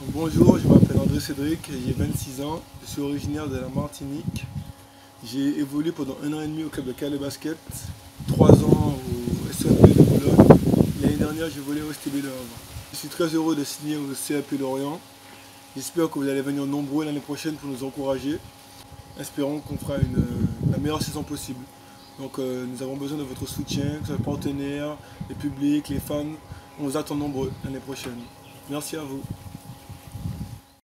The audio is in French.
Bonjour, je m'appelle André Cédric, j'ai 26 ans, je suis originaire de la Martinique. J'ai évolué pendant un an et demi au club de Calais Basket, trois ans au SMP de Boulogne. L'année dernière, j'ai volé au STB de Havre. Je suis très heureux de signer au CAP Lorient. J'espère que vous allez venir nombreux l'année prochaine pour nous encourager. Espérons qu'on fera une, la meilleure saison possible. Donc euh, nous avons besoin de votre soutien, que ce soit les partenaires, les publics, les fans. On vous attend nombreux l'année prochaine. Merci à vous.